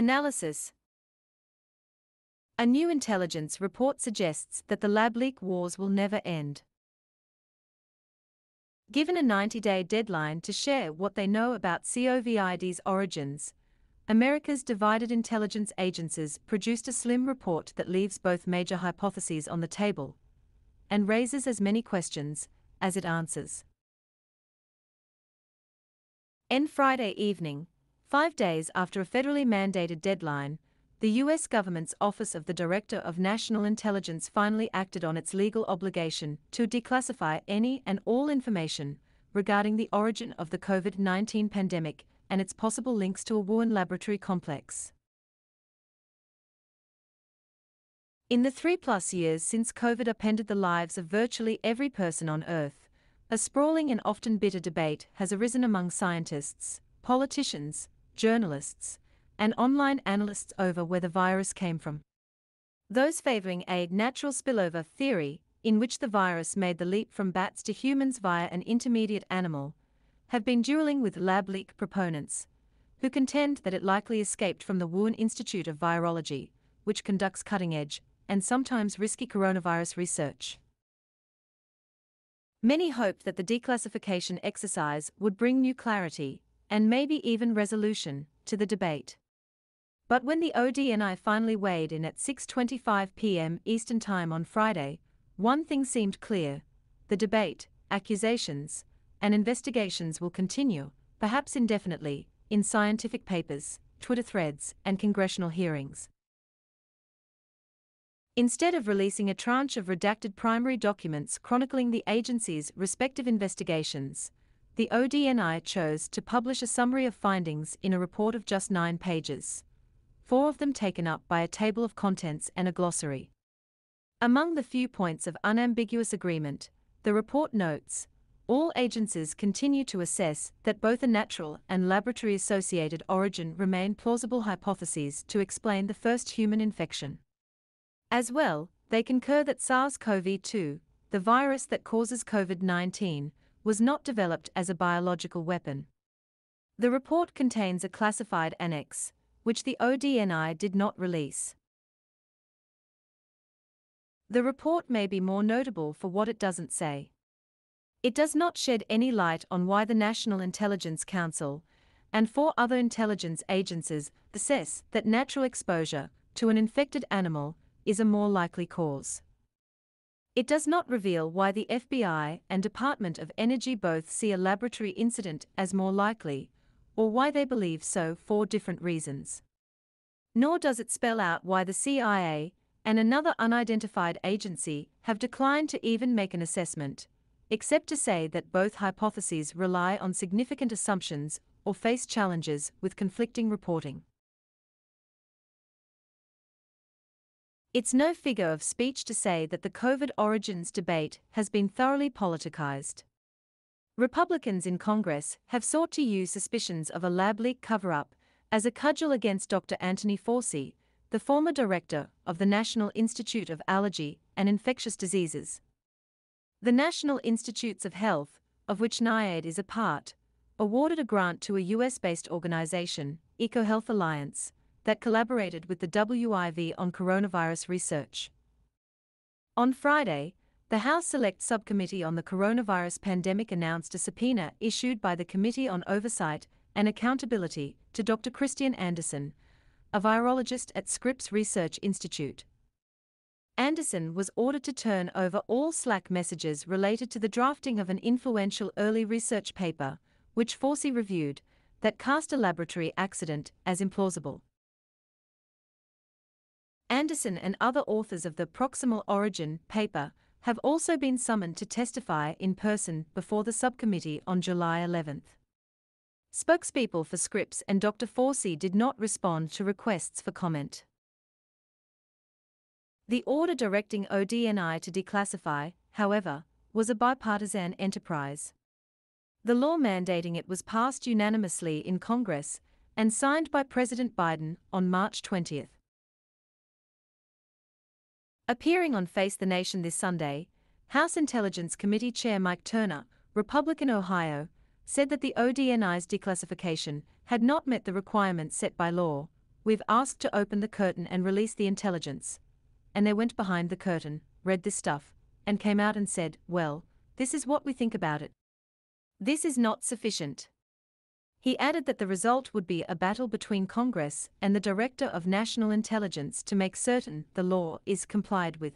Analysis A new intelligence report suggests that the lab leak wars will never end. Given a 90 day deadline to share what they know about COVID's origins, America's divided intelligence agencies produced a slim report that leaves both major hypotheses on the table and raises as many questions as it answers. End Friday evening, five days after a federally mandated deadline, the U.S. government's Office of the Director of National Intelligence finally acted on its legal obligation to declassify any and all information regarding the origin of the COVID 19 pandemic and its possible links to a Wuhan laboratory complex. In the three plus years since COVID upended the lives of virtually every person on Earth, a sprawling and often bitter debate has arisen among scientists, politicians, journalists, and online analysts over where the virus came from. Those favoring a natural spillover theory, in which the virus made the leap from bats to humans via an intermediate animal, have been dueling with lab leak proponents, who contend that it likely escaped from the Wuhan Institute of Virology, which conducts cutting edge, and sometimes risky coronavirus research. Many hoped that the declassification exercise would bring new clarity, and maybe even resolution, to the debate. But when the ODNI finally weighed in at 6:25 p.m. Eastern Time on Friday, one thing seemed clear: the debate, accusations, and investigations will continue, perhaps indefinitely, in scientific papers, Twitter threads, and congressional hearings. Instead of releasing a tranche of redacted primary documents chronicling the agency's respective investigations, the ODNI chose to publish a summary of findings in a report of just nine pages, four of them taken up by a table of contents and a glossary. Among the few points of unambiguous agreement, the report notes all agencies continue to assess that both a natural and laboratory associated origin remain plausible hypotheses to explain the first human infection. As well, they concur that SARS CoV 2, the virus that causes COVID 19, was not developed as a biological weapon. The report contains a classified annex, which the ODNI did not release. The report may be more notable for what it doesn't say. It does not shed any light on why the National Intelligence Council and four other intelligence agencies assess that natural exposure to an infected animal is a more likely cause. It does not reveal why the FBI and Department of Energy both see a laboratory incident as more likely, or why they believe so for different reasons. Nor does it spell out why the CIA and another unidentified agency have declined to even make an assessment, except to say that both hypotheses rely on significant assumptions or face challenges with conflicting reporting. It's no figure of speech to say that the COVID origins debate has been thoroughly politicized. Republicans in Congress have sought to use suspicions of a lab leak cover up as a cudgel against Dr. Anthony Fauci, the former director of the National Institute of Allergy and Infectious Diseases. The National Institutes of Health, of which NIAID is a part, awarded a grant to a US based organization, EcoHealth Alliance, that collaborated with the WIV on coronavirus research. On Friday, the House Select Subcommittee on the Coronavirus Pandemic announced a subpoena issued by the Committee on Oversight and Accountability to Dr. Kristian Andersen, a virologist at Scripps Research Institute. Andersen was ordered to turn over all Slack messages related to the drafting of an influential early research paper, which Fauci reviewed, that cast a laboratory accident as implausible. Andersen and other authors of the Proximal Origin paper have also been summoned to testify in person before the subcommittee on July 11. Spokespeople for Scripps and Dr. Fauci did not respond to requests for comment. The order directing ODNI to declassify, however, was a bipartisan enterprise. The law mandating it was passed unanimously in Congress and signed by President Biden on March 20. Appearing on Face the Nation this Sunday, House Intelligence Committee Chair Mike Turner, Republican Ohio, said that the ODNI's declassification had not met the requirements set by law, We've asked to open the curtain and release the intelligence. And they went behind the curtain, read this stuff, and came out and said, Well, this is what we think about it. This is not sufficient. He added that the result would be a battle between Congress and the Director of National Intelligence to make certain the law is complied with.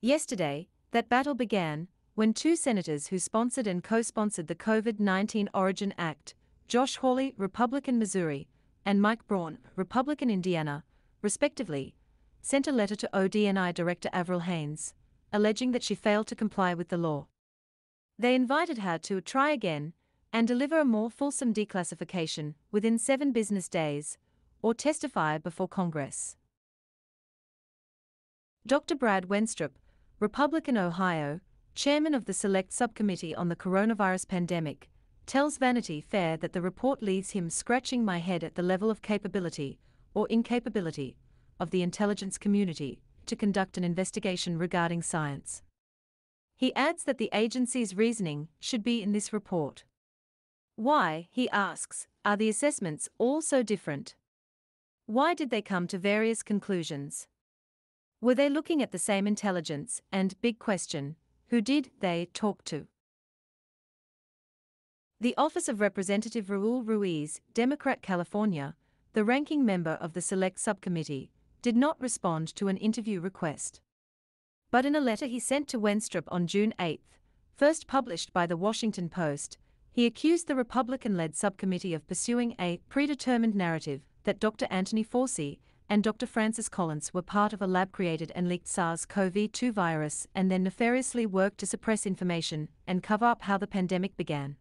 Yesterday, that battle began when two senators who sponsored and co sponsored the COVID 19 Origin Act, Josh Hawley, Republican Missouri, and Mike Braun, Republican Indiana, respectively, sent a letter to ODNI Director Avril Haines, alleging that she failed to comply with the law. They invited her to try again and deliver a more fulsome declassification within seven business days, or testify before Congress. Dr. Brad Wenstrup, Republican Ohio, chairman of the Select Subcommittee on the Coronavirus Pandemic, tells Vanity Fair that the report leaves him scratching my head at the level of capability, or incapability, of the intelligence community to conduct an investigation regarding science. He adds that the agency's reasoning should be in this report. Why, he asks, are the assessments all so different? Why did they come to various conclusions? Were they looking at the same intelligence? And, big question, who did they talk to? The Office of Representative Raul Ruiz, Democrat California, the ranking member of the Select Subcommittee, did not respond to an interview request. But in a letter he sent to Wenstrup on June 8, first published by the Washington Post, he accused the Republican led subcommittee of pursuing a predetermined narrative that Dr. Anthony Fauci and Dr. Francis Collins were part of a lab created and leaked SARS CoV 2 virus and then nefariously worked to suppress information and cover up how the pandemic began.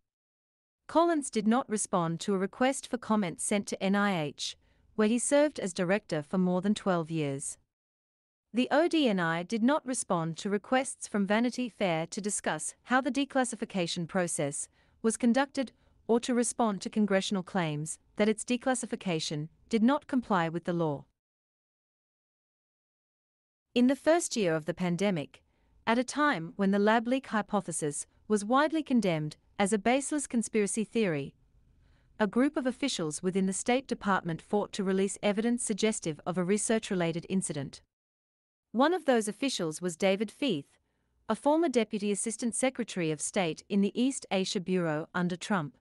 Collins did not respond to a request for comment sent to NIH, where he served as director for more than 12 years. The ODNI did not respond to requests from Vanity Fair to discuss how the declassification process was conducted or to respond to congressional claims that its declassification did not comply with the law. In the first year of the pandemic, at a time when the lab leak hypothesis was widely condemned as a baseless conspiracy theory, a group of officials within the State Department fought to release evidence suggestive of a research related incident. One of those officials was David Feith, a former Deputy Assistant Secretary of State in the East Asia Bureau under Trump.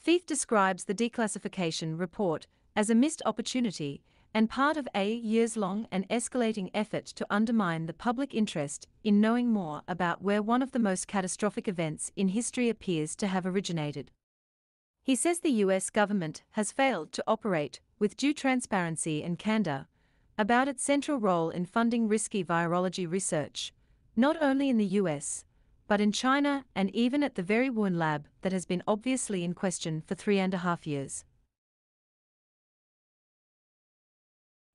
Feith describes the declassification report as a missed opportunity and part of a years long and escalating effort to undermine the public interest in knowing more about where one of the most catastrophic events in history appears to have originated. He says the US government has failed to operate with due transparency and candor about its central role in funding risky virology research, not only in the US, but in China and even at the very Wuhan lab that has been obviously in question for three and a half years.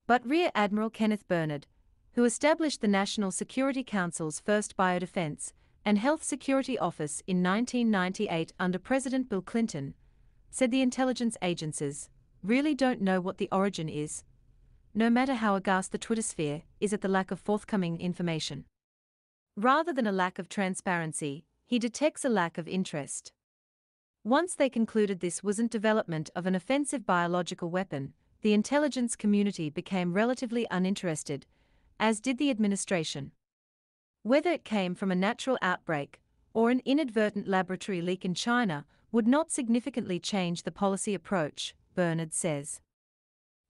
But Rear Admiral Kenneth Bernard, who established the National Security Council's first biodefense and health security office in 1998 under President Bill Clinton, said the intelligence agencies really don't know what the origin is, no matter how aghast the Twitter sphere is at the lack of forthcoming information. Rather than a lack of transparency, he detects a lack of interest. Once they concluded this wasn't development of an offensive biological weapon, the intelligence community became relatively uninterested, as did the administration. Whether it came from a natural outbreak or an inadvertent laboratory leak in China would not significantly change the policy approach, Bernard says.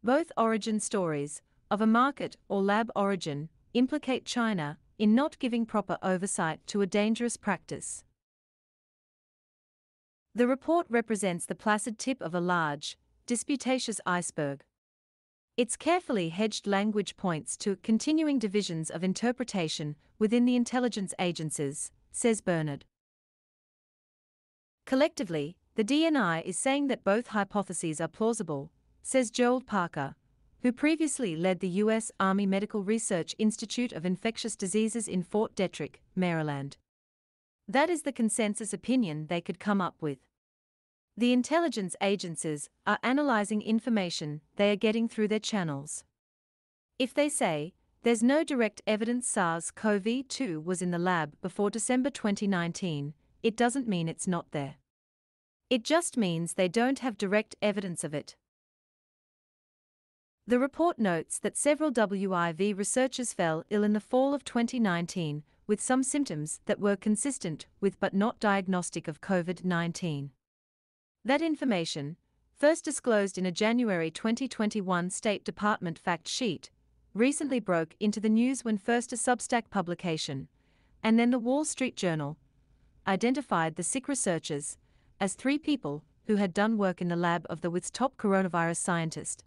Both origin stories, of a market or lab origin, implicate China in not giving proper oversight to a dangerous practice. The report represents the placid tip of a large, disputatious iceberg. Its carefully hedged language points to continuing divisions of interpretation within the intelligence agencies, says Bernard. Collectively, the DNI is saying that both hypotheses are plausible, says Gerald Parker, who previously led the U.S. Army Medical Research Institute of Infectious Diseases in Fort Detrick, Maryland. That is the consensus opinion they could come up with. The intelligence agencies are analyzing information they are getting through their channels. If they say, there's no direct evidence SARS CoV 2 was in the lab before December 2019, it doesn't mean it's not there. It just means they don't have direct evidence of it. The report notes that several WIV researchers fell ill in the fall of 2019 with some symptoms that were consistent with but not diagnostic of COVID 19. That information, first disclosed in a January 2021 State Department fact sheet, recently broke into the news when first a Substack publication, and then the Wall Street Journal, identified the sick researchers as three people who had done work in the lab of the WIV's top coronavirus scientist.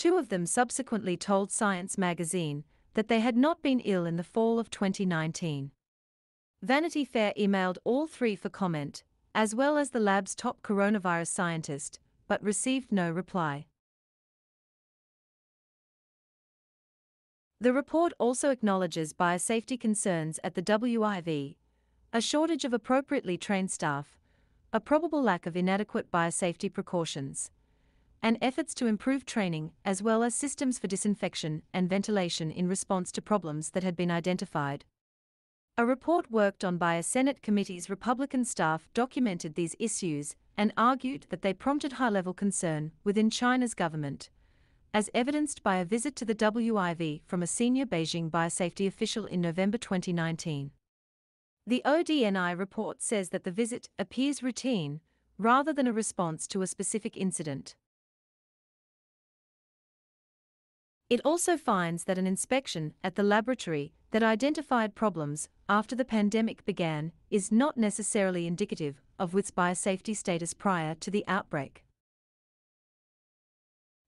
Two of them subsequently told Science magazine that they had not been ill in the fall of 2019. Vanity Fair emailed all three for comment, as well as the lab's top coronavirus scientist, but received no reply. The report also acknowledges biosafety concerns at the WIV, a shortage of appropriately trained staff, a probable lack of inadequate biosafety precautions, and efforts to improve training as well as systems for disinfection and ventilation in response to problems that had been identified. A report worked on by a Senate committee's Republican staff documented these issues and argued that they prompted high level concern within China's government, as evidenced by a visit to the WIV from a senior Beijing biosafety official in November 2019. The ODNI report says that the visit appears routine rather than a response to a specific incident. It also finds that an inspection at the laboratory that identified problems after the pandemic began is not necessarily indicative of WIV's biosafety status prior to the outbreak.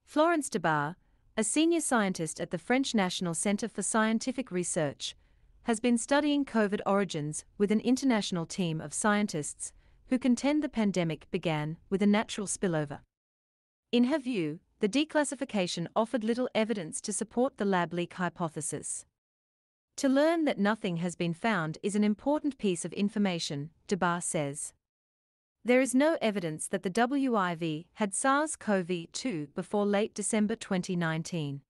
Florence Débarre, a senior scientist at the French National Centre for Scientific Research, has been studying COVID origins with an international team of scientists who contend the pandemic began with a natural spillover. In her view, the declassification offered little evidence to support the lab leak hypothesis. To learn that nothing has been found is an important piece of information, Débarre says. There is no evidence that the WIV had SARS CoV 2 before late December 2019.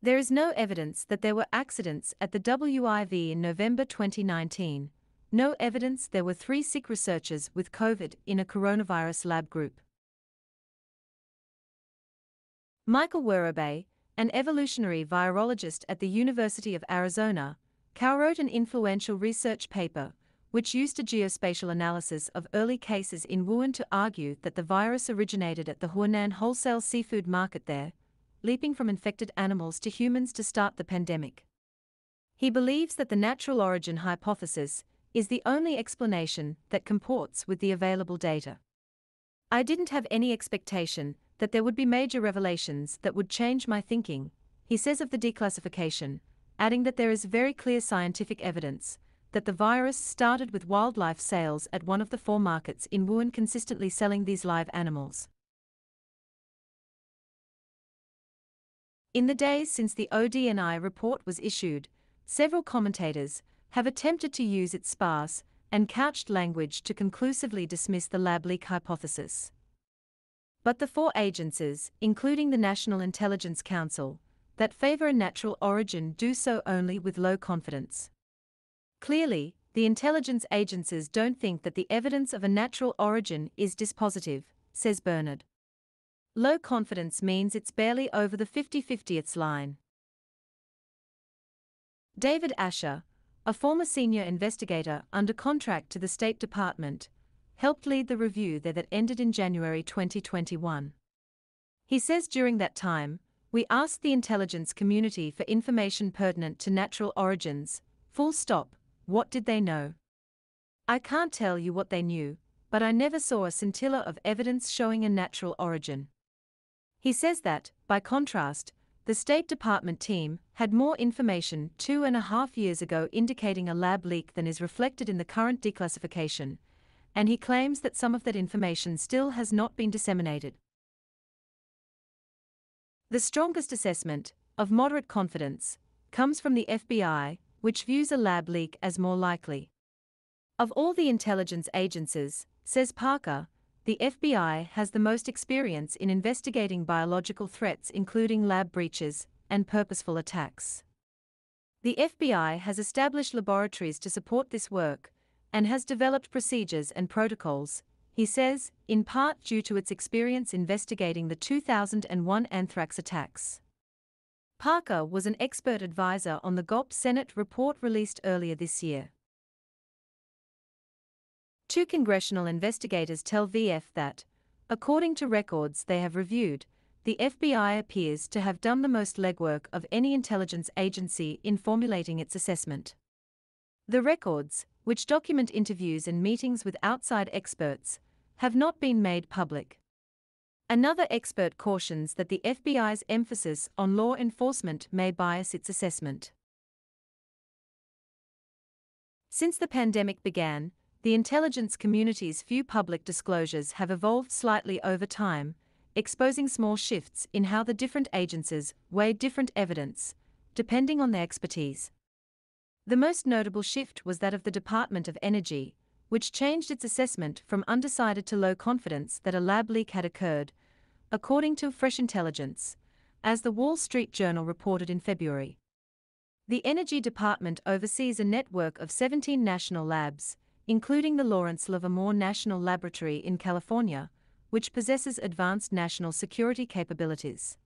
There is no evidence that there were accidents at the WIV in November 2019, no evidence there were three sick researchers with COVID in a coronavirus lab group. Michael Worobey, an evolutionary virologist at the University of Arizona, co-wrote an influential research paper which used a geospatial analysis of early cases in Wuhan to argue that the virus originated at the Huanan wholesale seafood market there, leaping from infected animals to humans to start the pandemic. He believes that the natural origin hypothesis is the only explanation that comports with the available data. I didn't have any expectation that there would be major revelations that would change my thinking, he says of the declassification, adding that there is very clear scientific evidence that the virus started with wildlife sales at one of the four markets in Wuhan consistently selling these live animals. In the days since the ODNI report was issued, several commentators have attempted to use its sparse and couched language to conclusively dismiss the lab leak hypothesis. But the four agencies, including the National Intelligence Council, that favor a natural origin do so only with low confidence. Clearly, the intelligence agencies don't think that the evidence of a natural origin is dispositive, says Bernard. Low confidence means it's barely over the 50 50ths line. David Asher, a former senior investigator under contract to the State Department, helped lead the review there that ended in January 2021. He says during that time, we asked the intelligence community for information pertinent to natural origins, full stop, what did they know? I can't tell you what they knew, but I never saw a scintilla of evidence showing a natural origin. He says that, by contrast, the State Department team had more information two and a half years ago indicating a lab leak than is reflected in the current declassification, and he claims that some of that information still has not been disseminated. The strongest assessment, of moderate confidence, comes from the FBI, which views a lab leak as more likely. Of all the intelligence agencies, says Parker, the FBI has the most experience in investigating biological threats, including lab breaches and purposeful attacks. The FBI has established laboratories to support this work, and has developed procedures and protocols, he says, in part due to its experience investigating the 2001 anthrax attacks. Parker was an expert advisor on the GOP Senate report released earlier this year. Two congressional investigators tell VF that, according to records they have reviewed, the FBI appears to have done the most legwork of any intelligence agency in formulating its assessment. The records, which document interviews and meetings with outside experts, have not been made public. Another expert cautions that the FBI's emphasis on law enforcement may bias its assessment. Since the pandemic began, the intelligence community's few public disclosures have evolved slightly over time, exposing small shifts in how the different agencies weigh different evidence, depending on their expertise. The most notable shift was that of the Department of Energy, which changed its assessment from undecided to low confidence that a lab leak had occurred, according to Fresh Intelligence, as the Wall Street Journal reported in February. The Energy Department oversees a network of 17 national labs, including the Lawrence Livermore National Laboratory in California, which possesses advanced national security capabilities.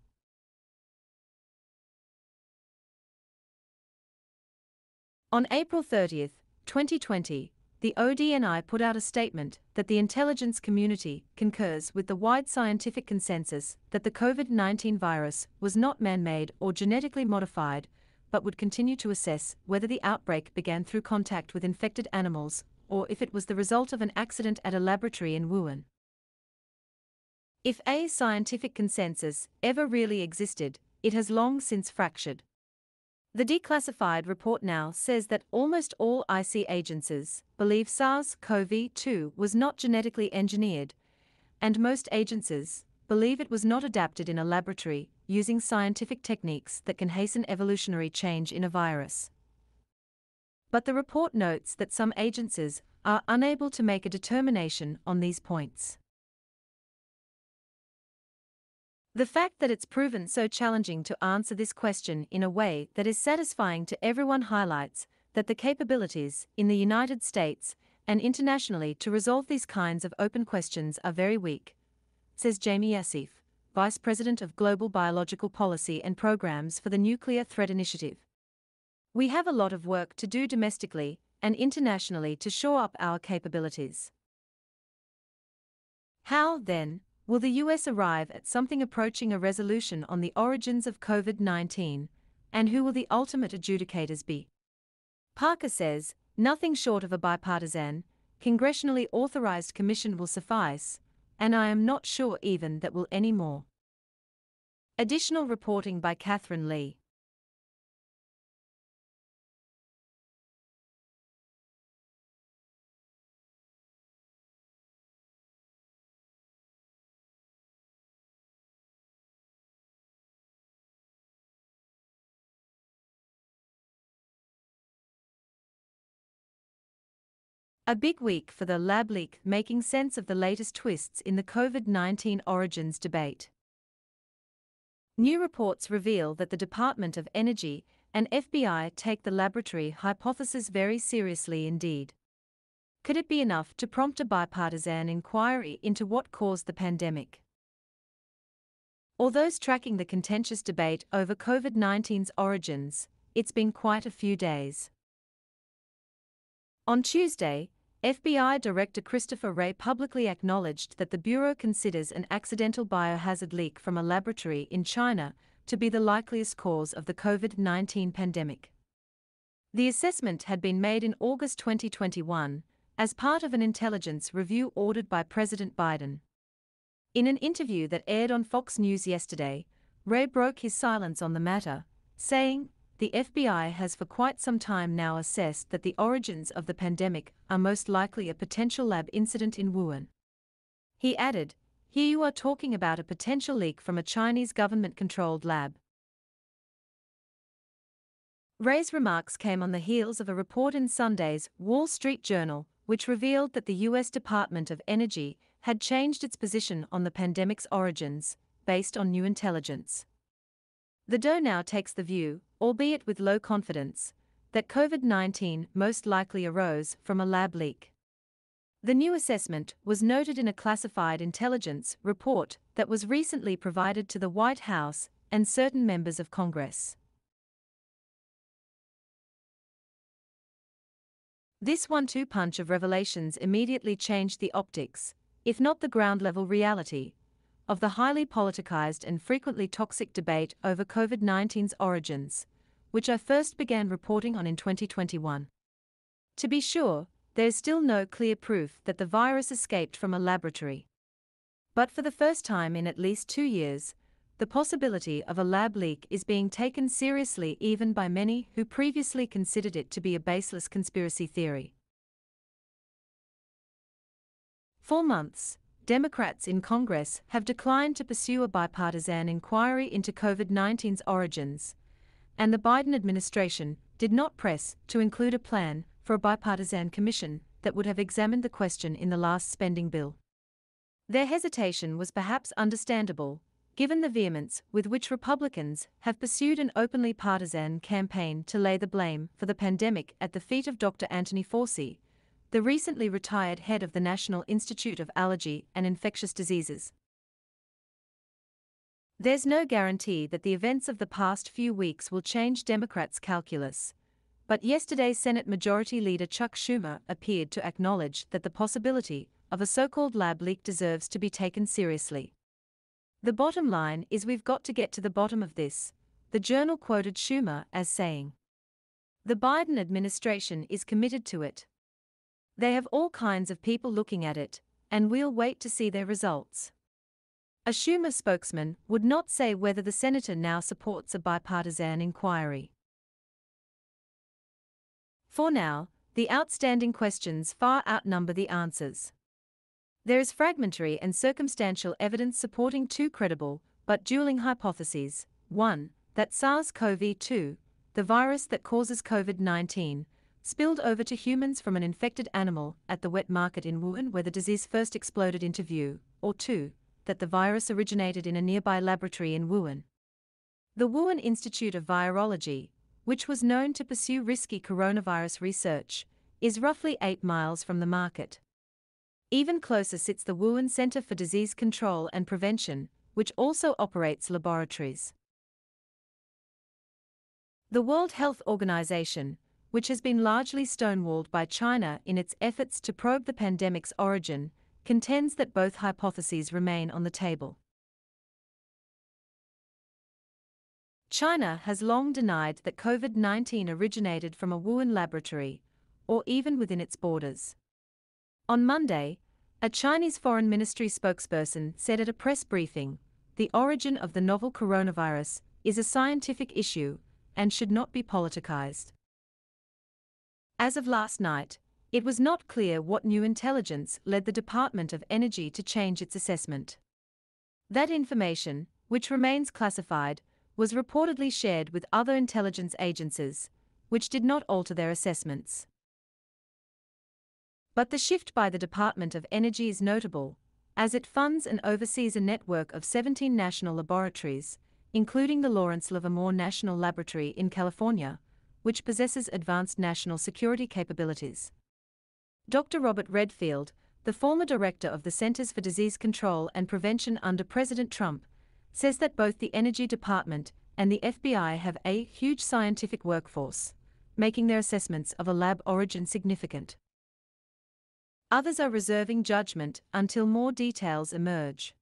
On April 30, 2020, the ODNI put out a statement that the intelligence community concurs with the wide scientific consensus that the COVID 19 virus was not man made or genetically modified, but would continue to assess whether the outbreak began through contact with infected animals or if it was the result of an accident at a laboratory in Wuhan. If a scientific consensus ever really existed, it has long since fractured. The declassified report now says that almost all IC agencies believe SARS CoV 2 was not genetically engineered, and most agencies believe it was not adapted in a laboratory using scientific techniques that can hasten evolutionary change in a virus. But the report notes that some agencies are unable to make a determination on these points. The fact that it's proven so challenging to answer this question in a way that is satisfying to everyone highlights that the capabilities in the United States and internationally to resolve these kinds of open questions are very weak, says Jaime Yassif, Vice President of Global Biological Policy and Programs for the Nuclear Threat Initiative. We have a lot of work to do domestically and internationally to shore up our capabilities. How, then, Will the US arrive at something approaching a resolution on the origins of COVID 19, and who will the ultimate adjudicators be? Parker says nothing short of a bipartisan, congressionally authorized commission will suffice, and I am not sure even that will any more. Additional reporting by Catherine Lee. A big week for the lab leak making sense of the latest twists in the COVID 19 origins debate. New reports reveal that the Department of Energy and FBI take the laboratory hypothesis very seriously indeed. Could it be enough to prompt a bipartisan inquiry into what caused the pandemic? Those tracking the contentious debate over COVID 19's origins, it's been quite a few days. On Tuesday, FBI Director Christopher Wray publicly acknowledged that the Bureau considers an accidental biohazard leak from a laboratory in China to be the likeliest cause of the COVID 19 pandemic. The assessment had been made in August 2021 as part of an intelligence review ordered by President Biden. In an interview that aired on Fox News yesterday, Wray broke his silence on the matter, saying, the FBI has for quite some time now assessed that the origins of the pandemic are most likely a potential lab incident in Wuhan. He added, Here you are talking about a potential leak from a Chinese government controlled lab. Wray's remarks came on the heels of a report in Sunday's Wall Street Journal, which revealed that the U.S. Department of Energy had changed its position on the pandemic's origins, based on new intelligence. The DOE now takes the view, albeit with low confidence, that COVID 19 most likely arose from a lab leak. The new assessment was noted in a classified intelligence report that was recently provided to the White House and certain members of Congress. This one two punch of revelations immediately changed the optics, if not the ground level reality, of the highly politicized and frequently toxic debate over COVID 19's origins, which I first began reporting on in 2021. To be sure, there is still no clear proof that the virus escaped from a laboratory. But for the first time in at least two years, the possibility of a lab leak is being taken seriously even by many who previously considered it to be a baseless conspiracy theory. For months, Democrats in Congress have declined to pursue a bipartisan inquiry into COVID 19's origins, and the Biden administration did not press to include a plan for a bipartisan commission that would have examined the question in the last spending bill. Their hesitation was perhaps understandable, given the vehemence with which Republicans have pursued an openly partisan campaign to lay the blame for the pandemic at the feet of Dr. Anthony Fauci, the recently retired head of the National Institute of Allergy and Infectious Diseases. There's no guarantee that the events of the past few weeks will change Democrats' calculus, but yesterday Senate Majority Leader Chuck Schumer appeared to acknowledge that the possibility of a so called lab leak deserves to be taken seriously. The bottom line is we've got to get to the bottom of this, the journal quoted Schumer as saying. The Biden administration is committed to it. They have all kinds of people looking at it, and we'll wait to see their results. A Schumer spokesman would not say whether the senator now supports a bipartisan inquiry. For now, the outstanding questions far outnumber the answers. There is fragmentary and circumstantial evidence supporting two credible, but dueling hypotheses. 1. That SARS CoV 2, the virus that causes COVID 19, spilled over to humans from an infected animal at the wet market in Wuhan where the disease first exploded into view, or 2. That the virus originated in a nearby laboratory in Wuhan. The Wuhan Institute of Virology, which was known to pursue risky coronavirus research, is roughly 8 miles from the market. Even closer sits the Wuhan Center for Disease Control and Prevention, which also operates laboratories. The World Health Organization, which has been largely stonewalled by China in its efforts to probe the pandemic's origin, contends that both hypotheses remain on the table. China has long denied that COVID 19 originated from a Wuhan laboratory, or even within its borders. On Monday, a Chinese Foreign Ministry spokesperson said at a press briefing the origin of the novel coronavirus is a scientific issue and should not be politicized. As of last night, it was not clear what new intelligence led the Department of Energy to change its assessment. That information, which remains classified, was reportedly shared with other intelligence agencies, which did not alter their assessments. But the shift by the Department of Energy is notable, as it funds and oversees a network of 17 national laboratories, including the Lawrence Livermore National Laboratory in California, which possesses advanced national security capabilities. Dr. Robert Redfield, the former director of the Centers for Disease Control and Prevention under President Trump, says that both the Energy Department and the FBI have a huge scientific workforce, making their assessments of a lab origin significant. Others are reserving judgment until more details emerge.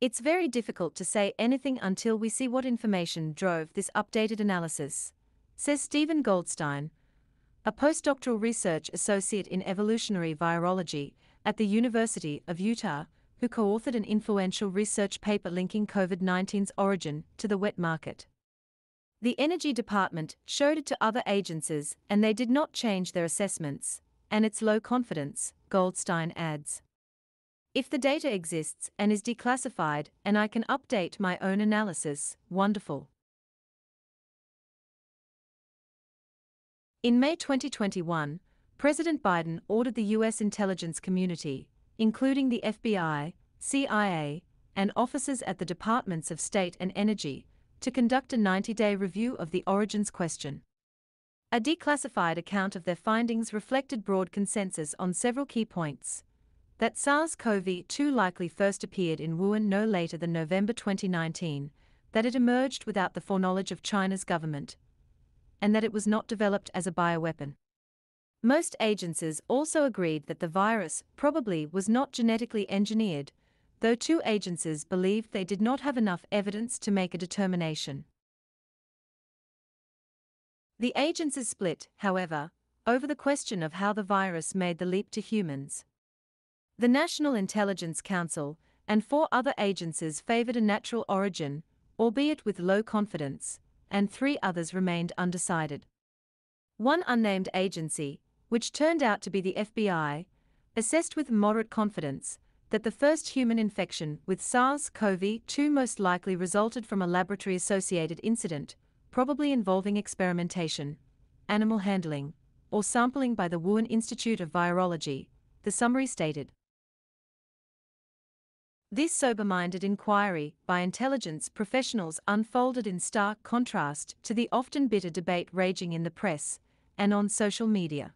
It's very difficult to say anything until we see what information drove this updated analysis, says Stephen Goldstein, a postdoctoral research associate in evolutionary virology at the University of Utah who co authored an influential research paper linking COVID 19's origin to the wet market. The Energy Department showed it to other agencies and they did not change their assessments, and it's low confidence, Goldstein adds. If the data exists and is declassified and I can update my own analysis, wonderful. In May 2021, President Biden ordered the U.S. intelligence community including the FBI, CIA, and officers at the Departments of State and Energy, to conduct a 90 day review of the origins question. A declassified account of their findings reflected broad consensus on several key points. That SARS CoV 2 likely first appeared in Wuhan no later than November 2019, that it emerged without the foreknowledge of China's government, and that it was not developed as a bioweapon. Most agencies also agreed that the virus probably was not genetically engineered, though two agencies believed they did not have enough evidence to make a determination. The agencies split, however, over the question of how the virus made the leap to humans. The National Intelligence Council and four other agencies favored a natural origin, albeit with low confidence, and three others remained undecided. One unnamed agency, which turned out to be the FBI, assessed with moderate confidence that the first human infection with SARS CoV 2 most likely resulted from a laboratory associated incident, probably involving experimentation, animal handling, or sampling by the Wuhan Institute of Virology, the summary stated. This sober minded inquiry by intelligence professionals unfolded in stark contrast to the often bitter debate raging in the press and on social media.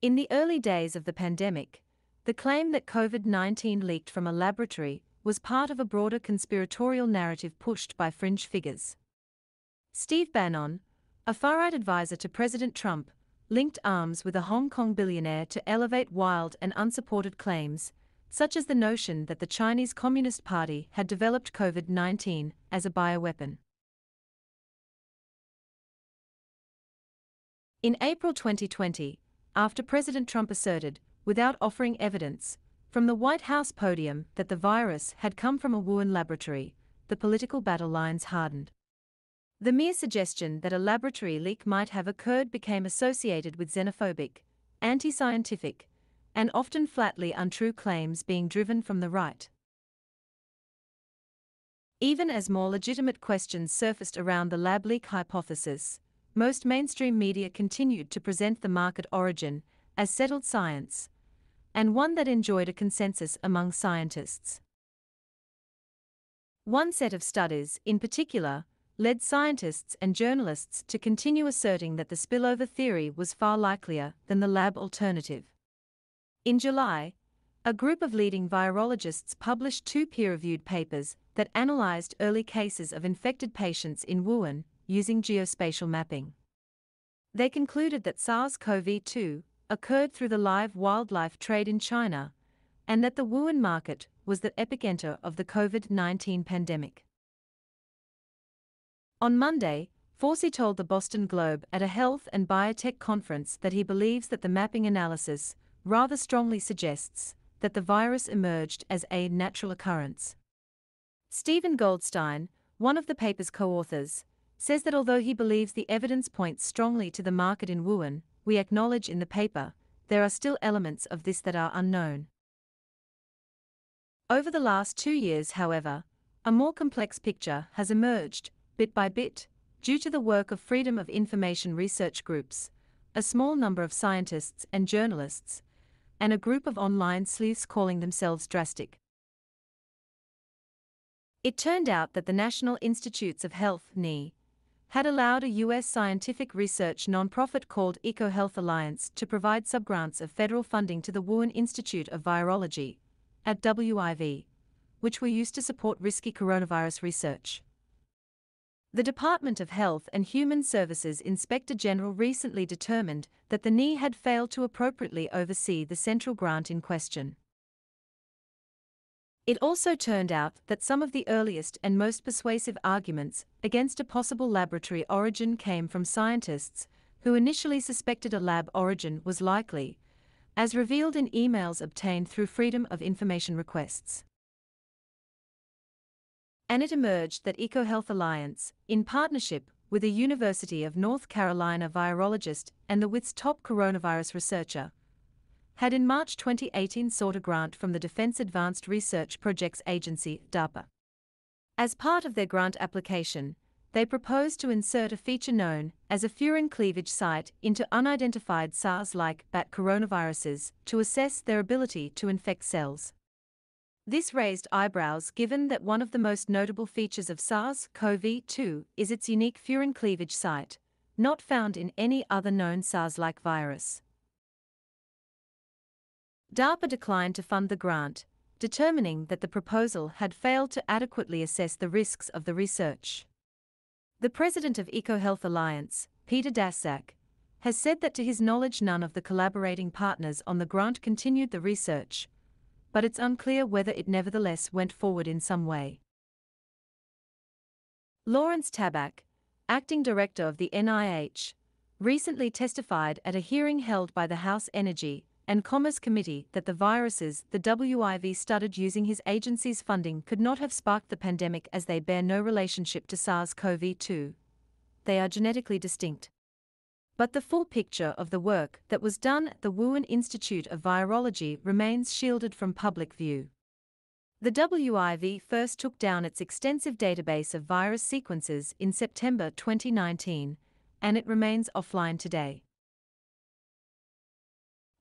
In the early days of the pandemic, the claim that COVID 19 leaked from a laboratory was part of a broader conspiratorial narrative pushed by fringe figures. Steve Bannon, a far right advisor to President Trump, linked arms with a Hong Kong billionaire to elevate wild and unsupported claims such as the notion that the Chinese Communist Party had developed COVID 19 as a bioweapon. In April 2020, after President Trump asserted, without offering evidence, from the White House podium that the virus had come from a Wuhan laboratory, the political battle lines hardened. The mere suggestion that a laboratory leak might have occurred became associated with xenophobic, anti scientific, and often flatly untrue claims being driven from the right. Even as more legitimate questions surfaced around the lab leak hypothesis, most mainstream media continued to present the market origin as settled science, and one that enjoyed a consensus among scientists. One set of studies, in particular, led scientists and journalists to continue asserting that the spillover theory was far likelier than the lab alternative. In July, a group of leading virologists published two peer reviewed papers that analyzed early cases of infected patients in Wuhan using geospatial mapping. They concluded that SARS CoV 2 occurred through the live wildlife trade in China, and that the Wuhan market was the epicenter of the COVID 19 pandemic. On Monday, Fauci told the Boston Globe at a health and biotech conference that he believes that the mapping analysis rather strongly suggests that the virus emerged as a natural occurrence. Stephen Goldstein, one of the paper's co authors, says that although he believes the evidence points strongly to the market in Wuhan, we acknowledge in the paper there are still elements of this that are unknown. Over the last two years, however, a more complex picture has emerged, bit by bit, due to the work of freedom of information research groups, a small number of scientists and journalists, and a group of online sleuths calling themselves Drastic. It turned out that the National Institutes of Health, NI, had allowed a U.S. scientific research nonprofit called EcoHealth Alliance to provide subgrants of federal funding to the Wuhan Institute of Virology, at WIV, which were used to support risky coronavirus research. The Department of Health and Human Services Inspector General recently determined that the NI had failed to appropriately oversee the central grant in question. It also turned out that some of the earliest and most persuasive arguments against a possible laboratory origin came from scientists who initially suspected a lab origin was likely, as revealed in emails obtained through Freedom of Information requests and it emerged that EcoHealth Alliance, in partnership with the University of North Carolina virologist and the WIV's top coronavirus researcher, had in March 2018 sought a grant from the Defense Advanced Research Projects Agency, DARPA. As part of their grant application, they proposed to insert a feature known as a furin cleavage site into unidentified SARS like bat coronaviruses to assess their ability to infect cells. This raised eyebrows given that one of the most notable features of SARS CoV 2 is its unique furin cleavage site, not found in any other known SARS like virus. DARPA declined to fund the grant, determining that the proposal had failed to adequately assess the risks of the research. The president of EcoHealth Alliance, Peter Daszak, has said that to his knowledge none of the collaborating partners on the grant continued the research, but it's unclear whether it nevertheless went forward in some way. Lawrence Tabak, acting director of the NIH, recently testified at a hearing held by the House Energy and Commerce Committee that the viruses the WIV studied using his agency's funding could not have sparked the pandemic as they bear no relationship to SARS CoV 2. They are genetically distinct. But the full picture of the work that was done at the Wuhan Institute of Virology remains shielded from public view. The WIV first took down its extensive database of virus sequences in September 2019, and it remains offline today.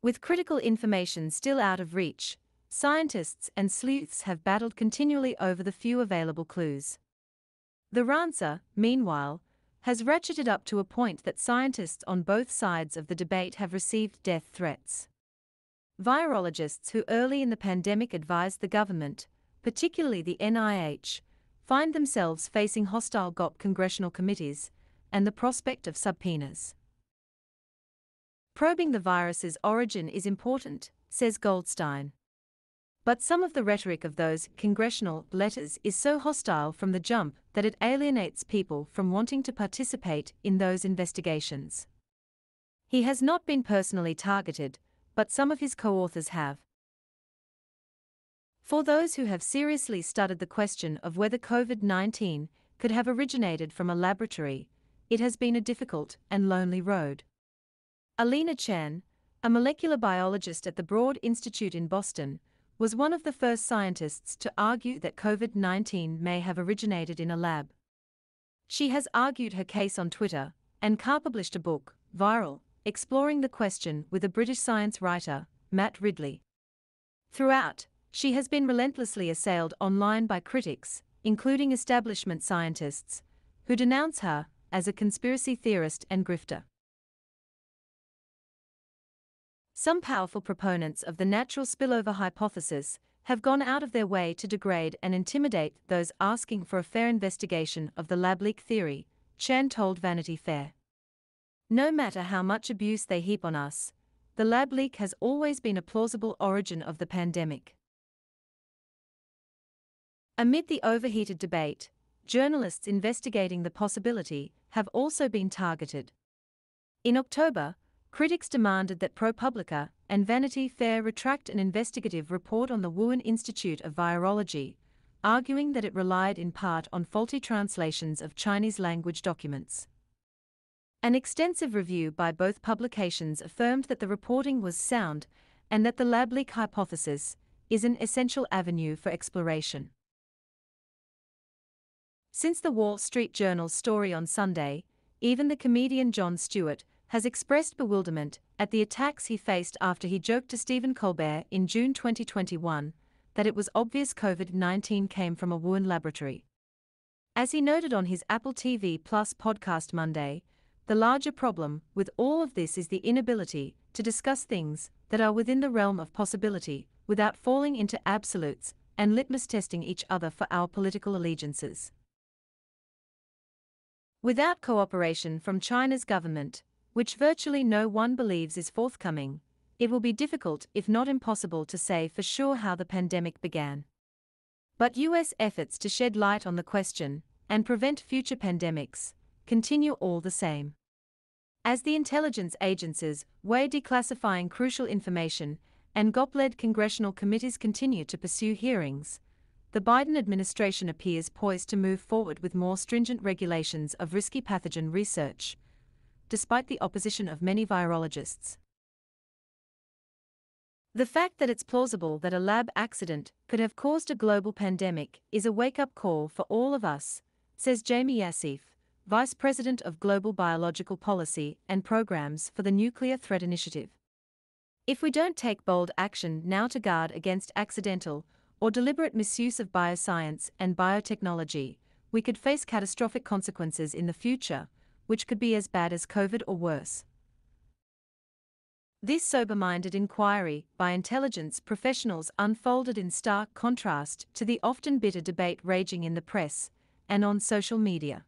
With critical information still out of reach, scientists and sleuths have battled continually over the few available clues. The RANSA, meanwhile, has ratcheted up to a point that scientists on both sides of the debate have received death threats. Virologists who early in the pandemic advised the government, particularly the NIH, find themselves facing hostile GOP congressional committees and the prospect of subpoenas. Probing the virus's origin is important, says Goldstein. But some of the rhetoric of those congressional letters is so hostile from the jump that it alienates people from wanting to participate in those investigations. He has not been personally targeted, but some of his co authors have. For those who have seriously studied the question of whether COVID 19 could have originated from a laboratory, it has been a difficult and lonely road. Alina Chan, a molecular biologist at the Broad Institute in Boston, was one of the first scientists to argue that COVID 19 may have originated in a lab. She has argued her case on Twitter, and Carr published a book, Viral, exploring the question with a British science writer, Matt Ridley. Throughout, she has been relentlessly assailed online by critics, including establishment scientists, who denounce her as a conspiracy theorist and grifter. Some powerful proponents of the natural spillover hypothesis have gone out of their way to degrade and intimidate those asking for a fair investigation of the lab leak theory, Chan told Vanity Fair. No matter how much abuse they heap on us, the lab leak has always been a plausible origin of the pandemic. Amid the overheated debate, journalists investigating the possibility have also been targeted. In October, critics demanded that ProPublica and Vanity Fair retract an investigative report on the Wuhan Institute of Virology, arguing that it relied in part on faulty translations of Chinese language documents. An extensive review by both publications affirmed that the reporting was sound and that the lab leak hypothesis is an essential avenue for exploration. Since the Wall Street Journal's story on Sunday, even the comedian Jon Stewart has expressed bewilderment at the attacks he faced after he joked to Stephen Colbert in June 2021 that it was obvious COVID 19 came from a Wuhan laboratory. As he noted on his Apple TV Plus podcast Monday, the larger problem with all of this is the inability to discuss things that are within the realm of possibility without falling into absolutes and litmus testing each other for our political allegiances. Without cooperation from China's government, which virtually no one believes is forthcoming, it will be difficult, if not impossible, to say for sure how the pandemic began. But US efforts to shed light on the question and prevent future pandemics continue all the same. As the intelligence agencies weigh declassifying crucial information and GOP led congressional committees continue to pursue hearings, the Biden administration appears poised to move forward with more stringent regulations of risky pathogen research despite the opposition of many virologists. The fact that it's plausible that a lab accident could have caused a global pandemic is a wake up call for all of us, says Jaime Yassif, Vice President of Global Biological Policy and Programs for the Nuclear Threat Initiative. If we don't take bold action now to guard against accidental or deliberate misuse of bioscience and biotechnology, we could face catastrophic consequences in the future which could be as bad as COVID or worse. This sober minded inquiry by intelligence professionals unfolded in stark contrast to the often bitter debate raging in the press and on social media.